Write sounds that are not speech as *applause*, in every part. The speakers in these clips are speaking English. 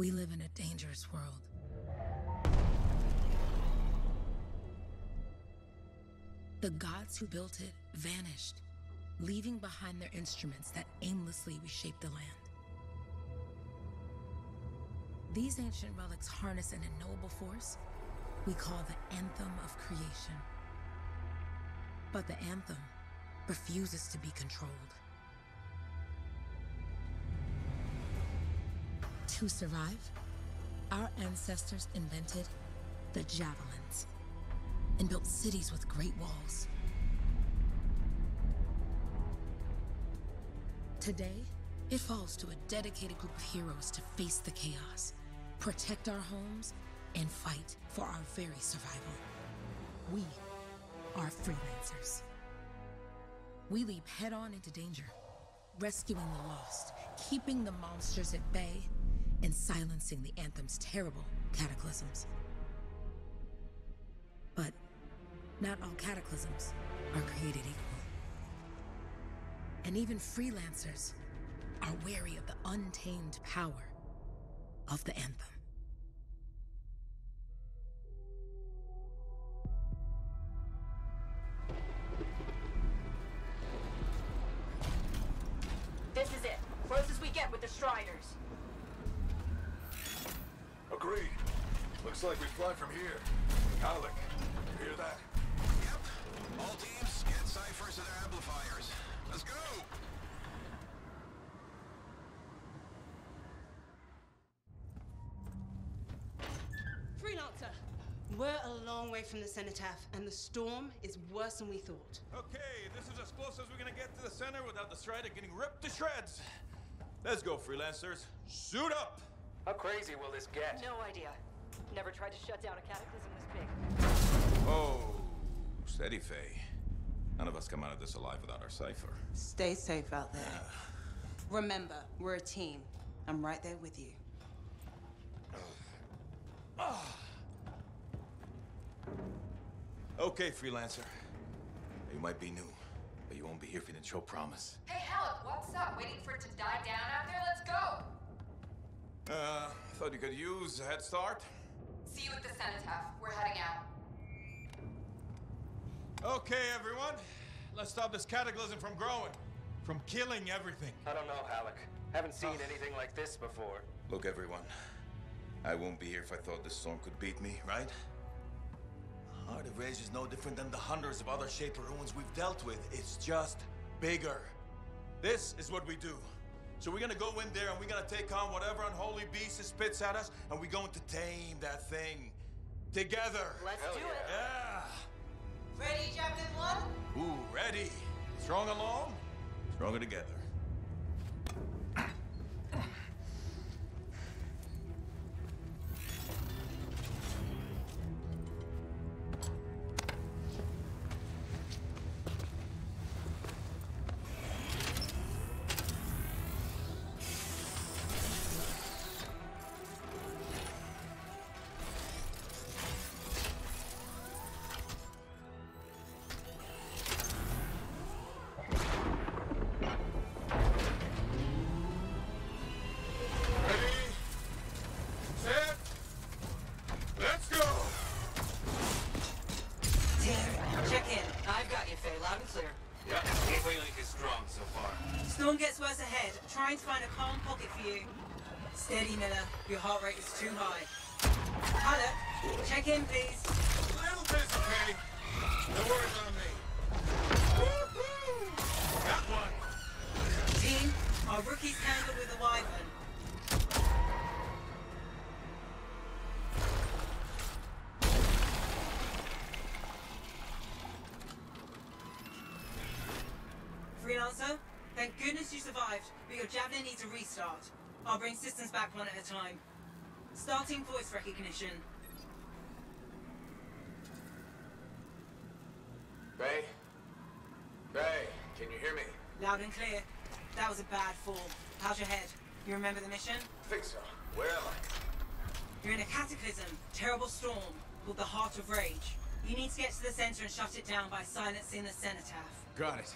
We live in a dangerous world. The gods who built it vanished, leaving behind their instruments that aimlessly reshaped the land. These ancient relics harness an unknowable force we call the Anthem of Creation. But the Anthem refuses to be controlled. To survive, our ancestors invented the javelins and built cities with great walls. Today, it falls to a dedicated group of heroes to face the chaos, protect our homes, and fight for our very survival. We are freelancers. We leap head on into danger, rescuing the lost, keeping the monsters at bay, and silencing the Anthem's terrible cataclysms. But not all cataclysms are created equal. And even freelancers are wary of the untamed power of the Anthem. Looks fly from here. Alec, you hear that? Yep. All teams, get ciphers to their amplifiers. Let's go! Freelancer! We're a long way from the Cenotaph, and the storm is worse than we thought. Okay, this is as close as we're gonna get to the center without the Strider getting ripped to shreds. Let's go, freelancers. Suit up! How crazy will this get? No idea. Never tried to shut down a cataclysm this big. Oh, steady, Faye. None of us come out of this alive without our cipher. Stay safe out there. Remember, we're a team. I'm right there with you. *sighs* Okay, freelancer. You might be new, but you won't be here for the didn't show promise. Hey, Haluk, what's up? Waiting for it to die down out there? Let's go! Uh, thought you could use a head start. See you at the cenotaph. We're heading out. Okay, everyone. Let's stop this cataclysm from growing, from killing everything. I don't know, Haluk. Haven't seen ah. anything like this before. Look, everyone. I won't be here if I thought this storm could beat me, right? The Heart of Rage is no different than the hundreds of other Shaper ruins we've dealt with. It's just bigger. This is what we do. So we're gonna go in there and we're gonna take on whatever unholy beast it spits at us, and we're going to tame that thing. Together. Let's Hell do yeah. it. Yeah. Ready, Javelin 1? Ooh, ready. Strong along, stronger together. Check in. I've got you, Faye. Loud and clear. Yeah, feeling is strong so far. Storm gets worse ahead. Trying to find a calm pocket for you. Steady, Miller. Your heart rate is too high. Haluk, check in, please. A little busy, Kay. No worries on me. Got one. Team, our rookies tangled with the Wyvern. Your Javelin needs a restart. I'll bring systems back one at a time. Starting voice recognition. Bay? Bay, can you hear me? Loud and clear. That was a bad fall. How's your head? You remember the mission? Think so. Where am I? You're in a cataclysm, terrible storm, called the Heart of Rage. You need to get to the center and shut it down by silencing the Cenotaph. Got it.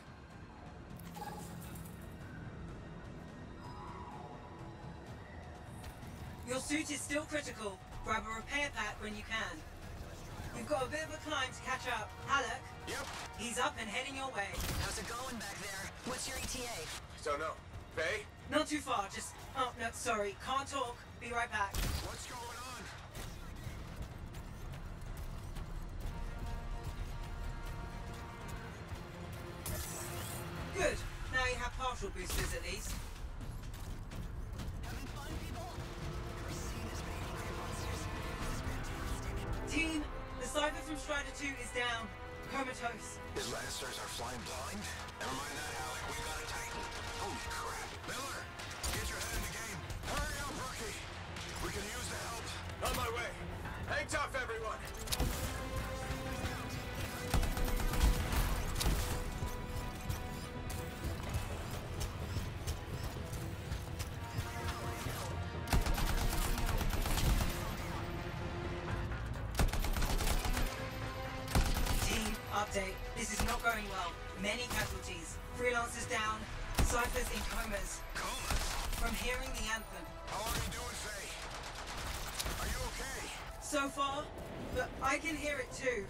Your suit is still critical. Grab a repair pack when you can. You've got a bit of a climb to catch up. Haluk, Yep. he's up and heading your way. How's it going back there? What's your ETA? Don't know. Faye? Not too far, just... Oh, no, sorry. Can't talk. Be right back. What's going update. This is not going well. Many casualties. Freelancers down. Cyphers in comas. Comas. From hearing the anthem. How are you doing, Faye? Are you okay? So far, but I can hear it too.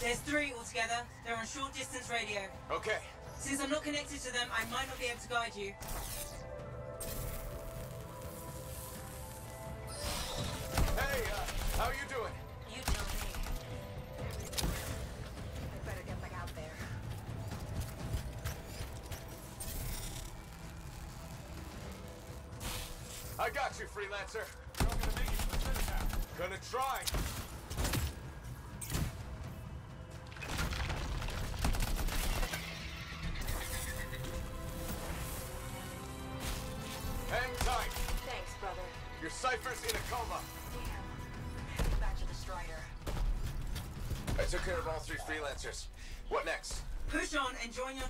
There's three altogether. They're on short distance radio. Okay. Since I'm not connected to them, I might not be able to guide you. Hey, uh, how you doing? You tell me. I better get back out there. I got you, freelancer. You're gonna make it to the center now. Gonna try.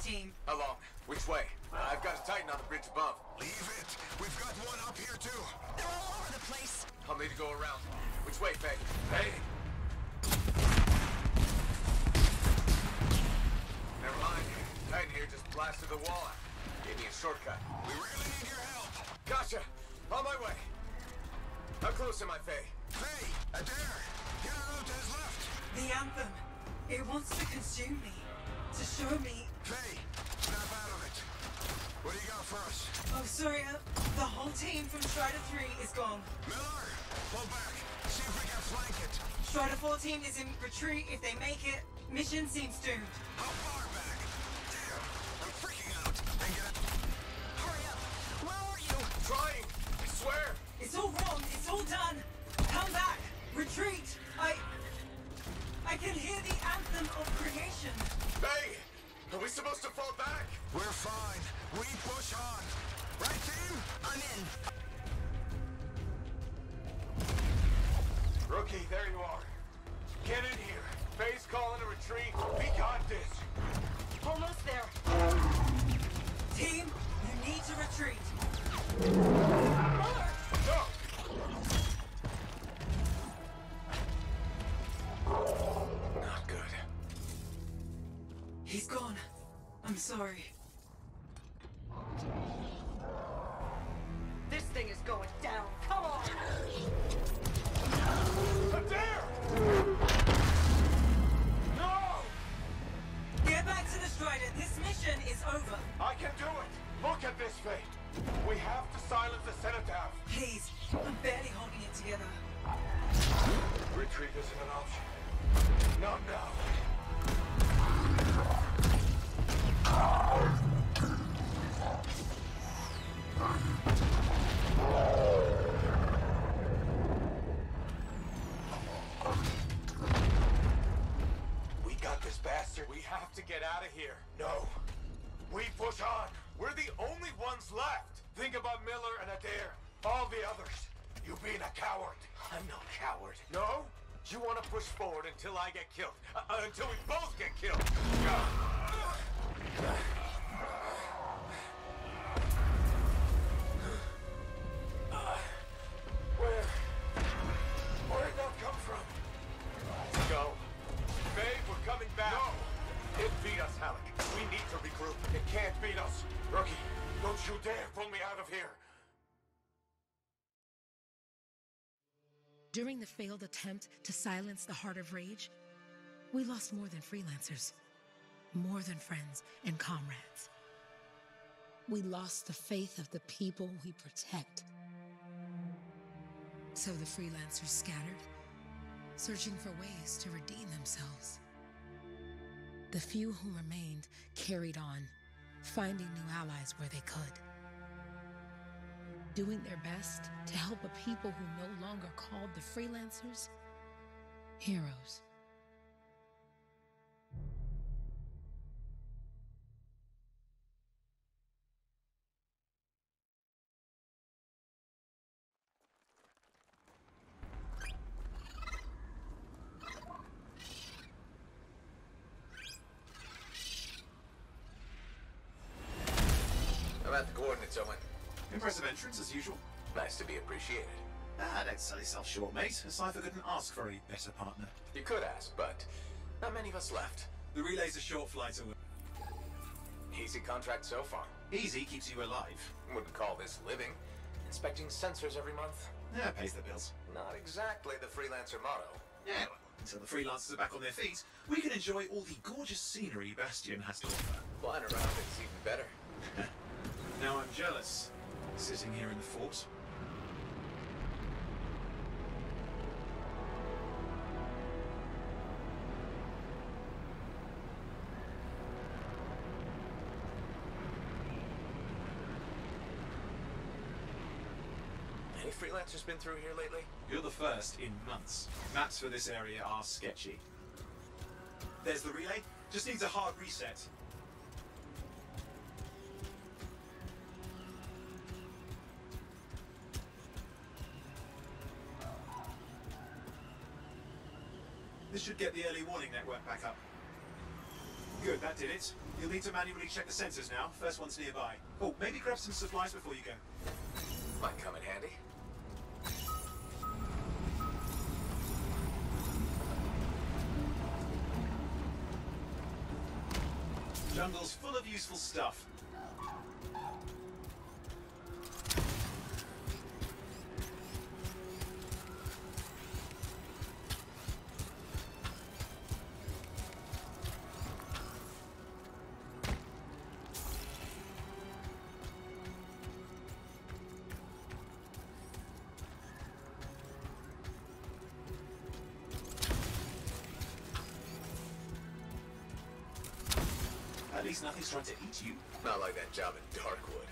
Team. How long? Which way? I've got a Titan on the bridge above. Leave it. We've got one up here, too. They're all over the place. I'll need to go around. Which way, Faye? Faye? Never mind. Titan here just blasted the wall. Gave me a shortcut. We really need your help. Gotcha. On my way. How close am I, Faye? Faye, Adair, get around to his left. The anthem. It wants to consume me. To show me. Faye, snap out of it. What do you got for us? Oh, sorry. Uh, the whole team from Strider 3 is gone. Miller, pull back. See if we can flank it. Strider 4 team is in retreat if they make it. Mission seems doomed. How far back? Damn, I'm freaking out. Get it. Hurry up. Where are you? Trying. I swear. It's all wrong. It's all done. Come back. Retreat. I. I can hear the anthem of creation. Faye, are we supposed to fall back? We're fine. We push on. Right, team? I'm in. Rookie, there you are. Got this bastard. We have to get out of here. No. We push on. We're the only ones left. Think about Miller and Adair. All the others. You being a coward. I'm no coward. No? You want to push forward until I get killed. Uh, uh, until we both get killed. During the failed attempt to silence the Heart of Rage, we lost more than freelancers, more than friends and comrades. We lost the faith of the people we protect. So the freelancers scattered, searching for ways to redeem themselves. The few who remained carried on, finding new allies where they could. Doing their best to help a people who no longer called the freelancers heroes. Short, mate. A cipher couldn't ask for a better partner. You could ask, but not many of us left. The relay's a short flight away. Easy contract so far. Easy keeps you alive. Wouldn't call this living. Inspecting sensors every month? Yeah, pays the bills. Not exactly the freelancer motto. Yeah, well, until the freelancers are back on their feet, we can enjoy all the gorgeous scenery Bastion has to offer. Flying around is even better. *laughs* Now I'm jealous, sitting here in the fort. Freelancers been through here lately? You're the first in months. Maps for this area are sketchy. There's the relay. Just needs a hard reset. This should get the early warning network back up. Good, that did it. You'll need to manually check the sensors now. First one's nearby. Oh, maybe grab some supplies before you go. Might come in handy. Jungle's full of useful stuff. Least nothing's trying to eat you. Not like that job in Darkwood.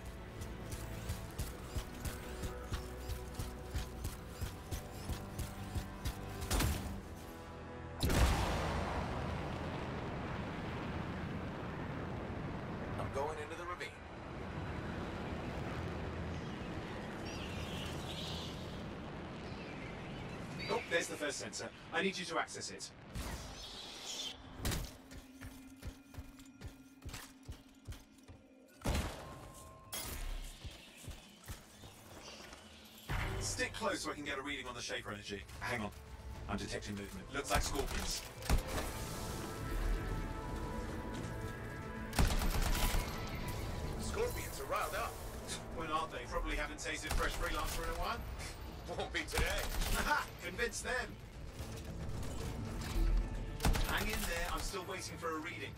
I'm going into the ravine. Oh, there's the first sensor. I need you to access it. Stick close so I can get a reading on the Shaper energy. Hang on. I'm detecting movement. Looks like scorpions. Scorpions are riled up. When aren't they? Probably haven't tasted fresh freelancer in a while. *laughs* Won't be today. Haha! Convince them! Hang in there, I'm still waiting for a reading.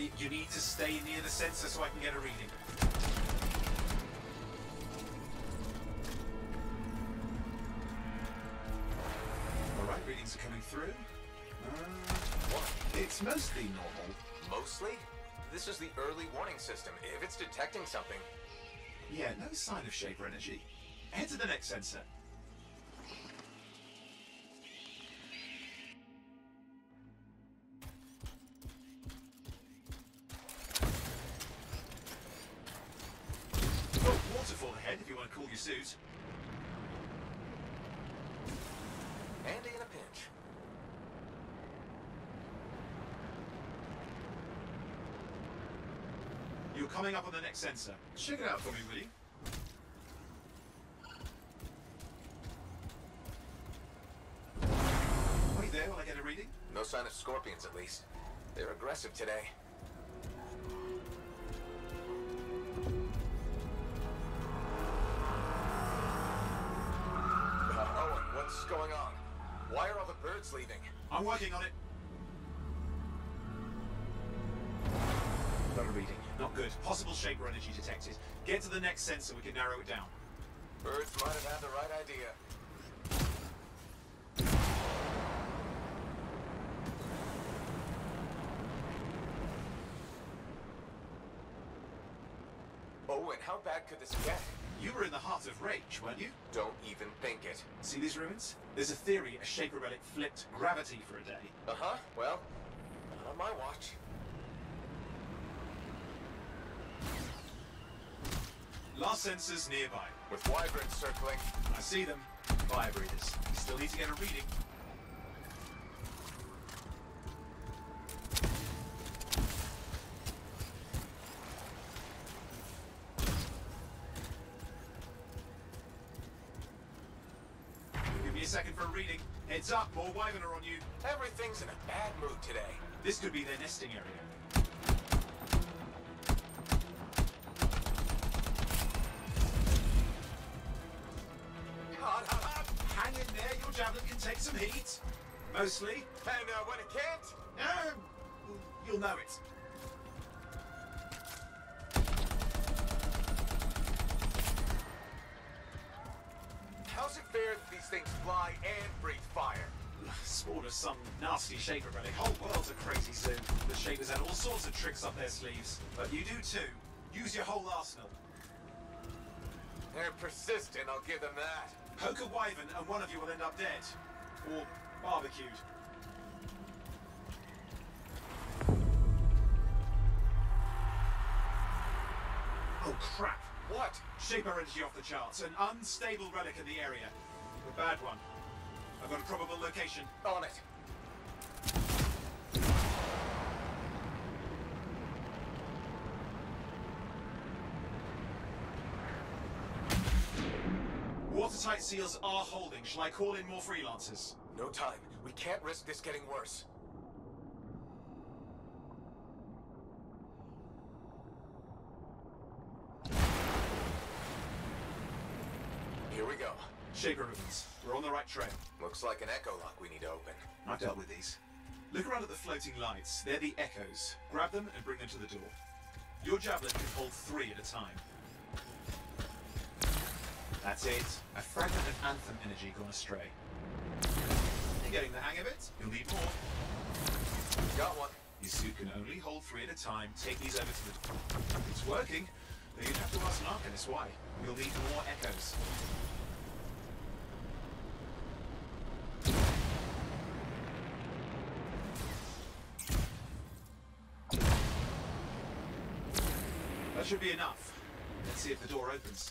Sorry, you need to stay near the sensor so I can get a reading. Alright, readings are coming through. Uh, What? it's mostly normal. Mostly? This is the early warning system. If it's detecting something, Yeah, no sign of Shaper energy. Head to the next sensor. Sensor. Check it out for me, will you? Wait there while I get a reading. No sign of scorpions, at least. They're aggressive today. Possible energy detected. Get to the next sensor, we can narrow it down. Birds might have had the right idea. Owen, how bad could this get? You were in the heart of Rage, weren't you? Don't even think it. See these ruins? There's a theory a Shaper relic flipped gravity for a day. Uh-huh, well, not on my watch. Last sensors nearby. With wyverns circling. I see them. Fire breathers. Still need to get a reading. Give me a second for a reading. Heads up, more wyvern are on you. Everything's in a bad mood today. This could be their nesting area. Javelin can take some heat. Mostly. And uh, when it can't, Um, you'll know it. how's it fair that these things fly and breathe fire? Spawned of some nasty shaper relic. Whole world's a crazy zoo. The shapers had all sorts of tricks up their sleeves. But you do too. Use your whole arsenal. They're persistent, I'll give them that. Poke wyvern and one of you will end up dead. Or barbecued. Oh crap! What? Shaper energy off the charts. An unstable relic in the area. A bad one. I've got a probable location. On it. Watertight seals are holding. Shall I call in more freelancers? No time. We can't risk this getting worse. Here we go. Shaper ruins. We're on the right trail. Looks like an echo lock we need to open. I've dealt with these. Look around at the floating lights. They're the echoes. Grab them and bring them to the door. Your javelin can hold three at a time. That's it. A fragment of Anthem energy gone astray. You're getting the hang of it. You'll need more. You've Got one. Your suit can only hold three at a time. Take these over to the... It's working. Though you'd have to ask an Arcanist why. You'll need more echoes. That should be enough. Let's see if the door opens.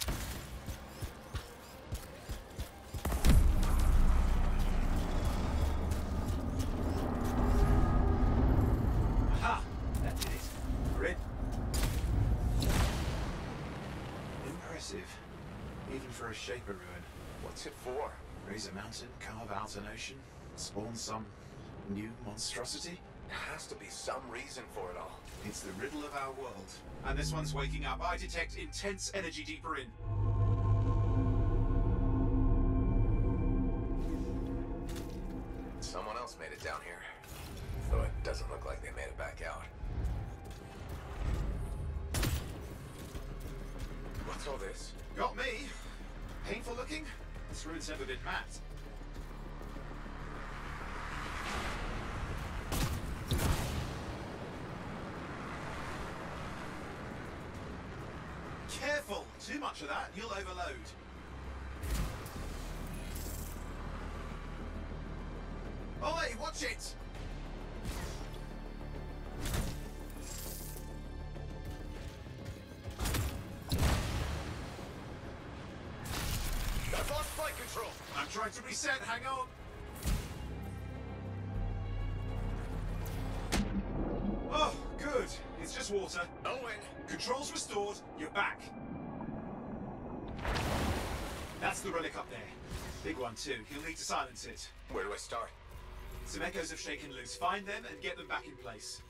Ruin. What's it for? Raise a mountain, carve out an ocean, spawn some new monstrosity? There has to be some reason for it all. It's the riddle of our world. And this one's waking up. I detect intense energy deeper in. Ruin's never been mapped. Careful! Too too much of that, you'll overload. Oi, watch it! I'm to reset, hang on. Oh, good. It's just water. Owen, Controls restored, you're back. That's the relic up there. Big one too. You'll need to silence it. where do I start? Some echoes have shaken loose. Find them and get them back in place.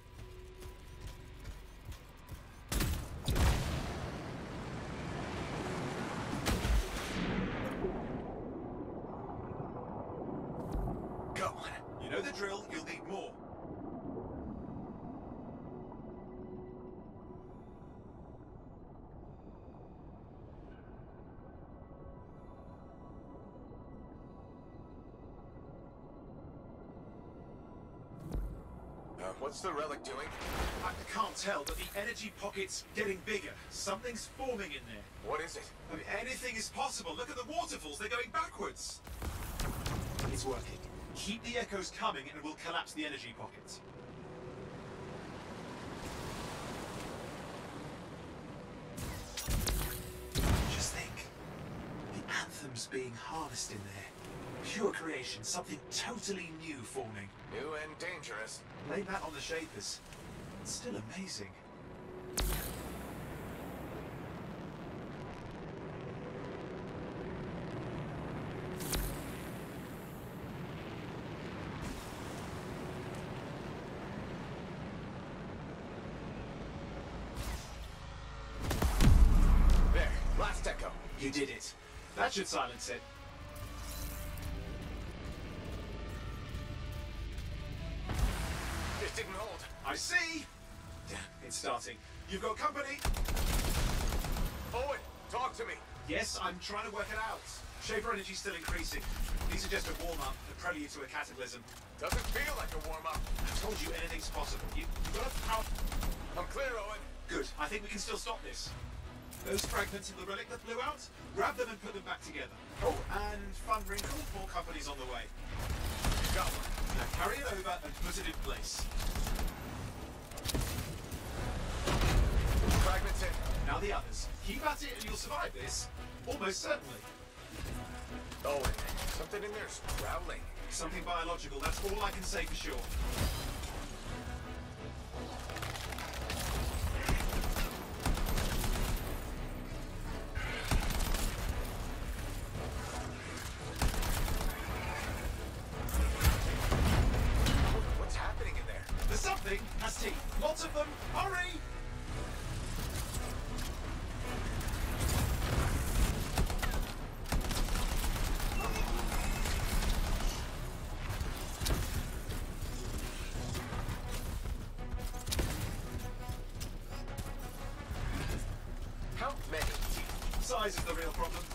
What's the relic doing? I can't tell, but the energy pocket's getting bigger. Something's forming in there. What is it? I mean, anything is possible. Look at the waterfalls, they're going backwards. It's working. Keep the echoes coming and we'll collapse the energy pocket. Just think. The anthem's being harnessed in there. Pure creation, something totally new forming. New and dangerous. Blame that on the Shapers. It's still amazing. There, last echo. You did it. That should silence it. It I see! Damn, it's starting. You've got company! Owen, talk to me. Yes, I'm trying to work it out. Shaper energy's still increasing. These are just a warm-up, a prelude to a cataclysm. Doesn't feel like a warm-up. I told you anything's possible. You, you've got to power... I'm clear, Owen. Good. I think we can still stop this. Those fragments of the relic that blew out, grab them and put them back together. Oh, and fun wrinkle, more companies on the way. Got one. Now carry it over and put it in place. Fragments in. Now the others. Keep at it and you'll survive this. Almost certainly. Oh, Owen, something in there's growling. Something biological, that's all I can say for sure. Size is the real problem.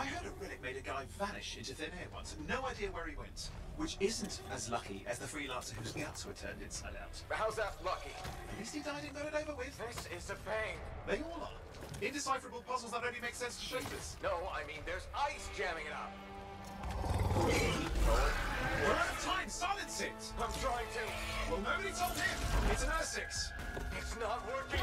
I heard a relic made a guy vanish into thin air once. No idea where he went. Which isn't as lucky as the freelancer whose guts were turned inside out. How's that lucky? At least he died and got it over with. This is a pain. They all are. Indecipherable puzzles that only make sense to shapers. No, I mean there's ice jamming it up. We're out of time. Silence it. I'm trying to. Well, nobody told him. It's an Ursix. It's not working.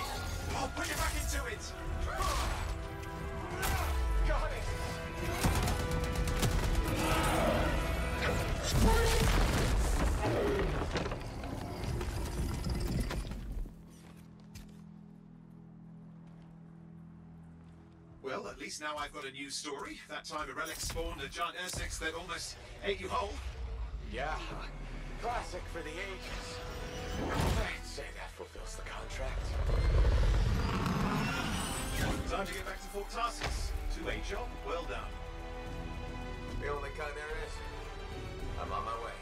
Well, now I've got a new story. That time a relic spawned a giant Ursix that almost ate you whole. Yeah. Classic for the ages. I'd say that fulfills the contract. Time to get back to Fort Tarsis. To a job well done. The only kind there is. I'm on my way.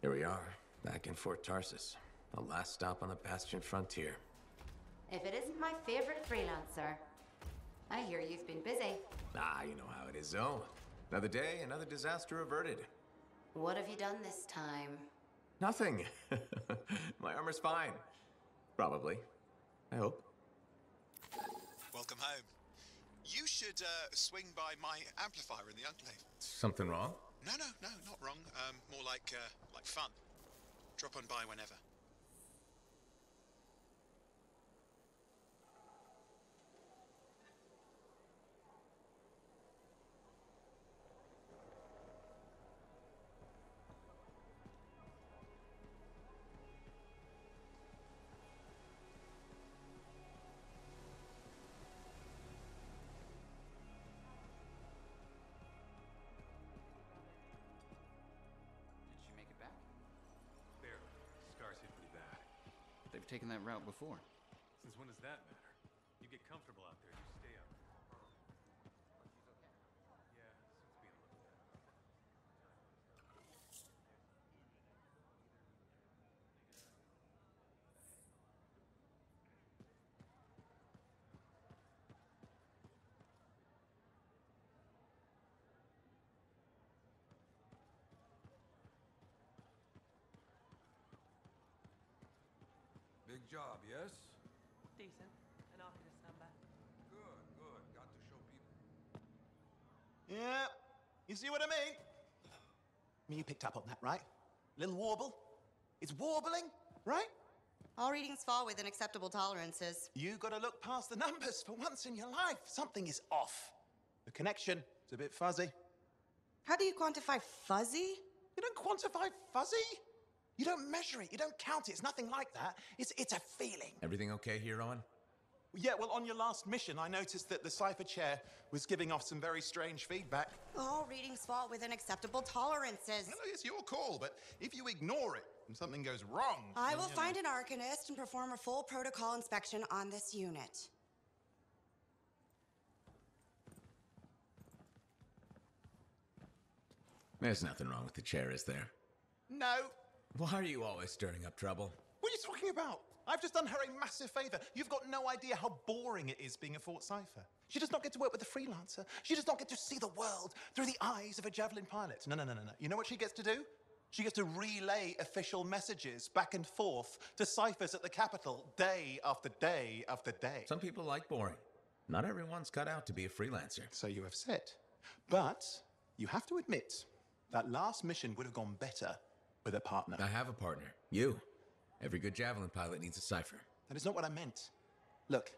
Here we are, back in Fort Tarsis. The last stop on the Bastion frontier. If it isn't my favorite freelancer. I hear you've been busy. Ah, you know how it is, Zoe. Another day, another disaster averted. What have you done this time? Nothing. *laughs* My armor's fine. Probably. I hope. Welcome home. You should uh, swing by my amplifier in the Enclave. Something wrong? No, no, no, not wrong. Um, more like uh, like fun. Drop on by whenever. Taken that route before. Since when does that matter? You get comfortable out there, you stay out there. Yeah, seems to be in a little bit. Big job, yes? Decent. An Arcanist number. Good, good. Got to show people. Yeah, you see what I mean? I mean, you picked up on that, right? Little warble. It's warbling, right? All readings fall within acceptable tolerances. You gotta look past the numbers for once in your life. Something is off. The connection is a bit fuzzy. How do you quantify fuzzy? You don't quantify fuzzy? You don't measure it, you don't count it. It's nothing like that. It's, it's a feeling. Everything okay here, Owen? Yeah, well, on your last mission, I noticed that the cipher chair was giving off some very strange feedback. All readings fall within acceptable tolerances. No, no, it's your call, but if you ignore it and something goes wrong. I then, will find know- an Arcanist and perform a full protocol inspection on this unit. There's nothing wrong with the chair, is there? No. Why are you always stirring up trouble? What are you talking about? I've just done her a massive favor. You've got no idea how boring it is being a Fort Cipher. She does not get to work with a freelancer. She does not get to see the world through the eyes of a javelin pilot. No, no, no, no, no. You know what she gets to do? She gets to relay official messages back and forth to ciphers at the capital day after day after day. Some people like boring. Not everyone's cut out to be a freelancer. So you have said. But you have to admit that last mission would have gone better with a partner. I have a partner. You. Every good javelin pilot needs a cipher. That is not what I meant. Look,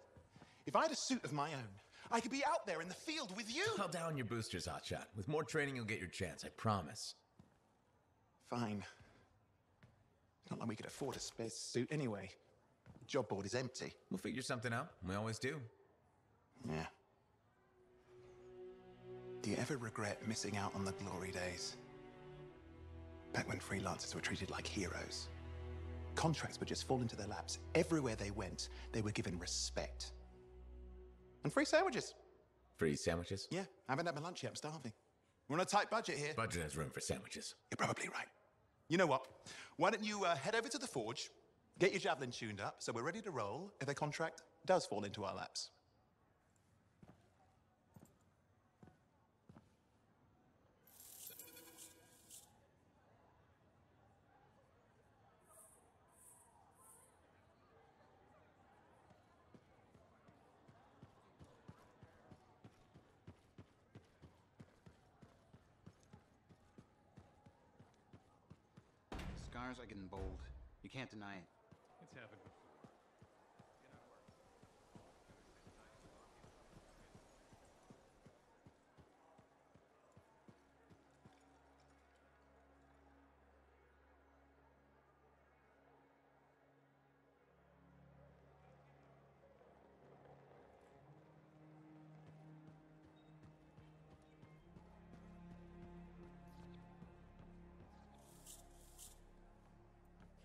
if I had a suit of my own, I could be out there in the field with you. Call down your boosters, Hotshot. With more training, you'll get your chance, I promise. Fine. It's not like we could afford a spare suit anyway. The job board is empty. We'll figure something out. We always do. Yeah. Do you ever regret missing out on the glory days? Back when freelancers were treated like heroes. Contracts would just fall into their laps. Everywhere they went, they were given respect. And free sandwiches. Free sandwiches? Yeah, I haven't had my lunch yet. I'm starving. We're on a tight budget here. Budget has room for sandwiches. You're probably right. You know what? Why don't you uh, head over to the forge, get your javelin tuned up, so we're ready to roll if a contract does fall into our laps. Scars are getting bold. You can't deny it.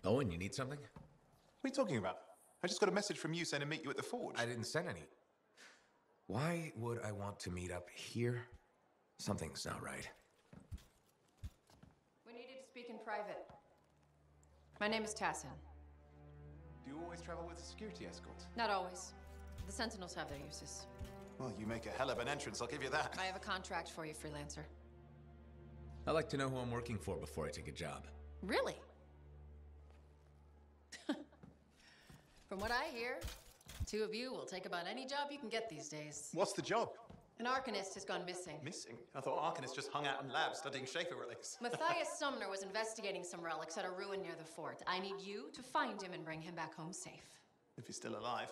Owen, you need something? What are you talking about? I just got a message from you saying to meet you at the forge. I didn't send any. Why would I want to meet up here? Something's not right. We needed to speak in private. My name is Tassyn. Do you always travel with a security escort? Not always. The Sentinels have their uses. Well, you make a hell of an entrance, I'll give you that. I have a contract for you, freelancer. I like to know who I'm working for before I take a job. Really? From what I hear, two of you will take about any job you can get these days. What's the job? An Arcanist has gone missing. Missing? I thought Arcanists just hung out in labs studying Shaper relics. *laughs* Matthias *laughs* Sumner was investigating some relics at a ruin near the fort. I need you to find him and bring him back home safe. If he's still alive.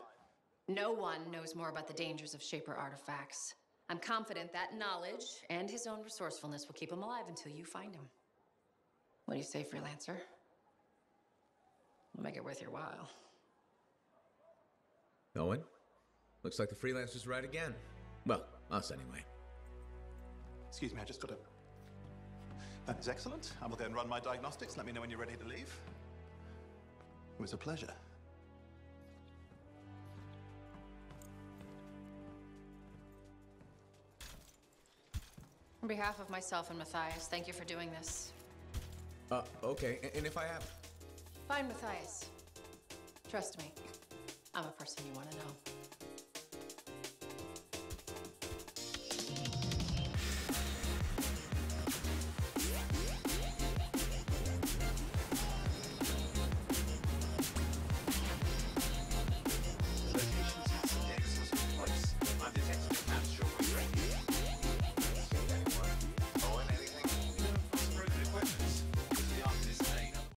No one knows more about the dangers of Shaper artifacts. I'm confident that knowledge and his own resourcefulness will keep him alive until you find him. What do you say, freelancer? We'll make it worth your while. Owen? Looks like the freelancer's right again. Well, us anyway. Excuse me, I just got a. That is excellent. I will go and run my diagnostics. Let me know when you're ready to leave. It was a pleasure. On behalf of myself and Matthias, thank you for doing this. Uh, okay. And if I have. Fine, Matthias. Trust me, I'm a person you want to know.